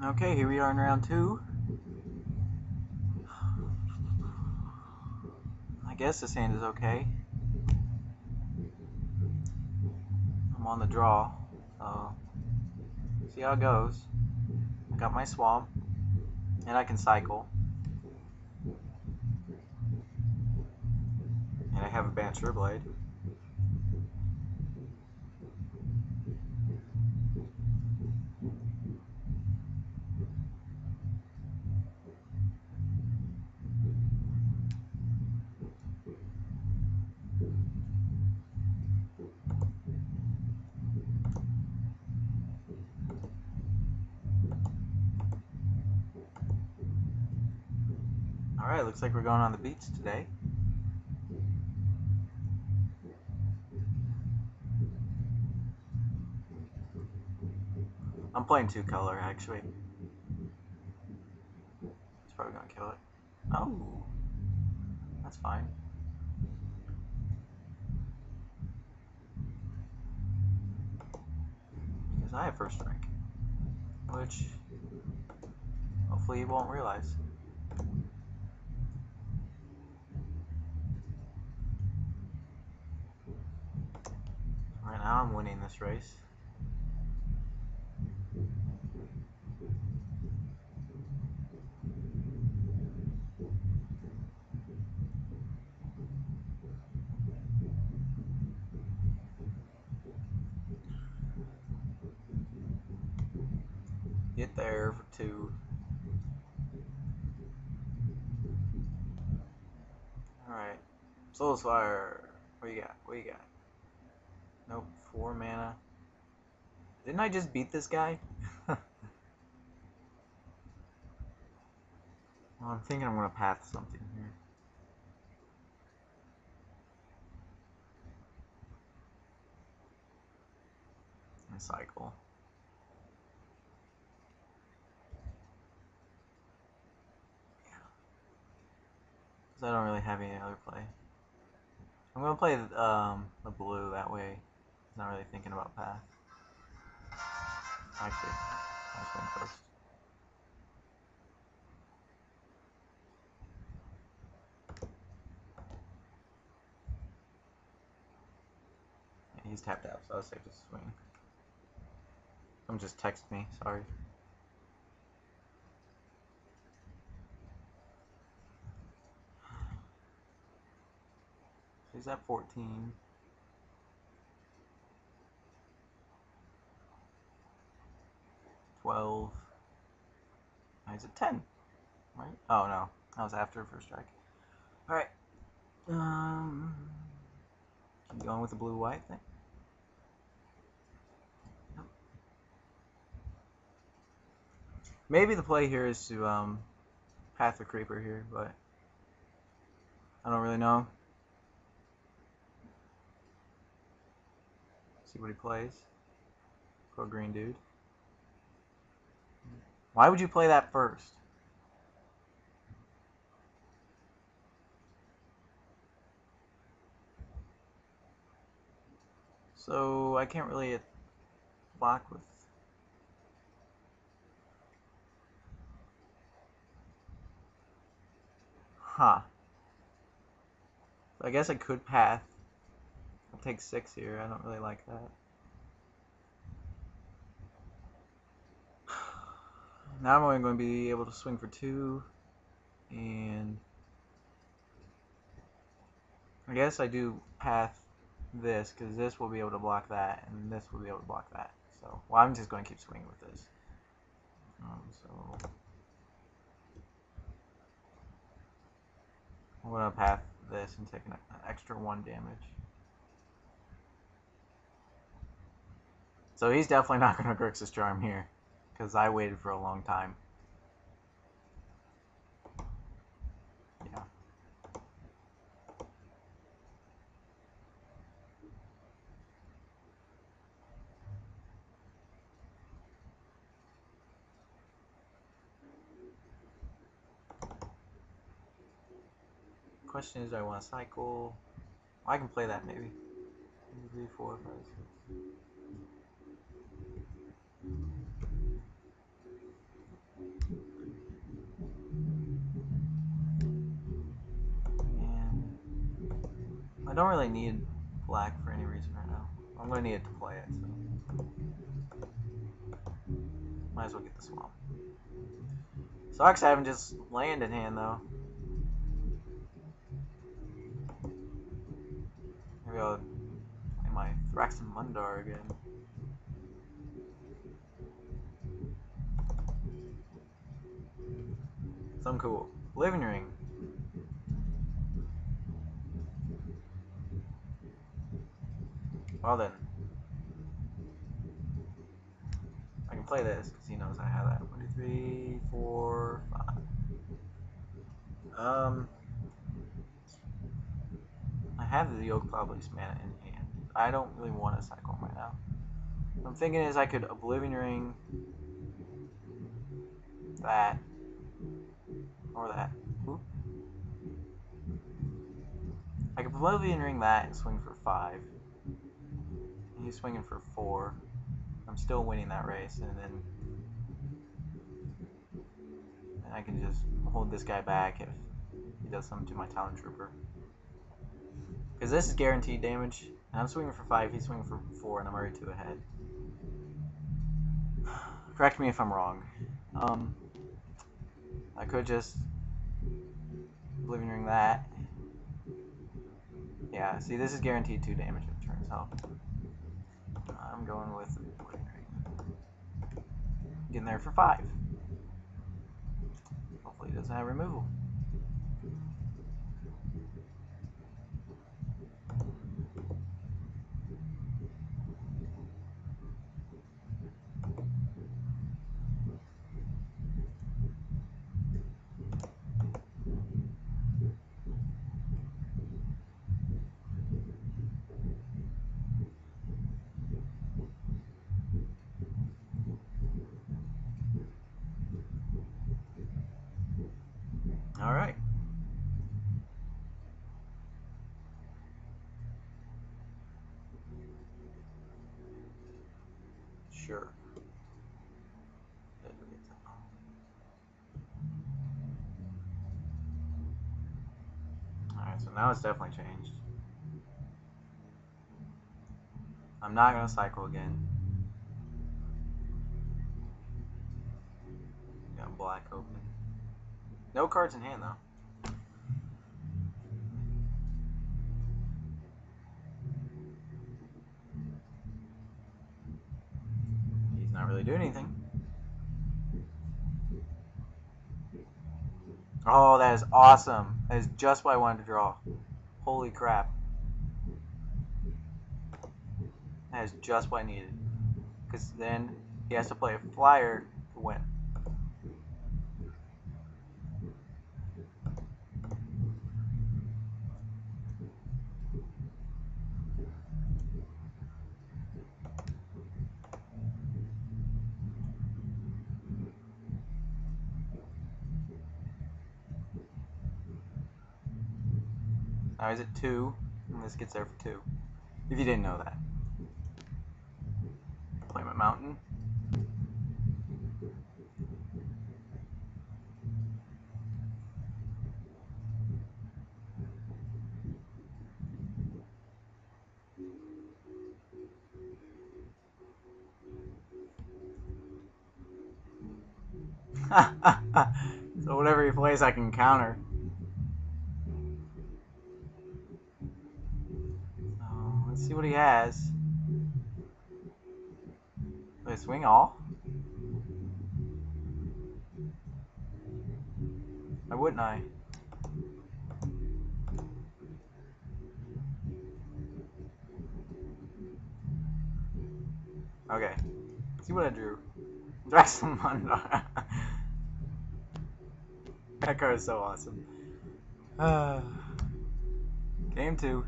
Okay, here we are in round two. I guess this hand is okay. I'm on the draw, so see how it goes. I got my swamp, and I can cycle. And I have a Bant Sureblade. Alright, looks like we're going on the beach today. I'm playing two color actually. It's probably gonna kill it. Oh, that's fine. Because I have first strike, which hopefully you won't realize. Right now I'm winning this race. Get there for two. Alright. Soul's Fire. What you got? What you got? Four mana. Didn't I just beat this guy? well, I'm thinking I'm gonna path something here. And cycle. Because I don't really have any other play. I'm going to play um, the blue, that way not really thinking about path. Actually, I'll swing first. Yeah, he's tapped out, so I'll safe to swing. Someone just text me, sorry. He's at 14. Twelve. Oh, he's at ten. Right? Oh no. That was after first strike. Alright. Um keep going with the blue white thing. Maybe the play here is to um path the creeper here, but I don't really know. See what he plays. Go green dude. Why would you play that first? So I can't really block with Huh. I guess I could path. I'll take six here. I don't really like that. Now I'm only going to be able to swing for two. And I guess I do path this because this will be able to block that and this will be able to block that. So, well, I'm just going to keep swinging with this. Um, so, I'm going to path this and take an extra one damage. So he's definitely not going to Grixis Charm here, because I waited for a long time. Yeah. Question is, do I want to cycle? I can play that maybe. Three, four, five, six. Don't really need black for any reason right now. I'm gonna need it to play it, so might as well get the swamp. Sucks having just land in hand though. Maybe I'll play my Thraximundar again. Some cool. Living ring. Well then. I can play this because he knows I have that. One, two, three, four, five. Um, I have the Oak Probably Mana in hand. I don't really want to cycle right now. What I'm thinking is I could Oblivion Ring that or that. Oop. I could Oblivion Ring that and swing for five. He's swinging for four. I'm still winning that race, and then I can just hold this guy back if he does something to my Talon Trooper. Because this is guaranteed damage, and I'm swinging for five, he's swinging for four, and I'm already two ahead. Correct me if I'm wrong. Um, I could just Oblivion Ring that. Yeah, see, this is guaranteed two damage if it turns out. I'm going with Oblivion Ring. Getting there for five. Hopefully, it doesn't have removal. All right. Sure. Alright, so now it's definitely changed. I'm not going to cycle again. Got black open. No cards in hand, though. He's not really doing anything. Oh, that is awesome. That is just what I wanted to draw. Holy crap. That is just what I needed. Because then he has to play a flyer to win. Now he's at two, and this gets there for two. If you didn't know that. My mountain. so whatever he plays, I can counter. Let's he has. Wait, swing all? Why wouldn't I? Okay. see what I drew. Draxel Mundar. that card is so awesome. Uh, game two.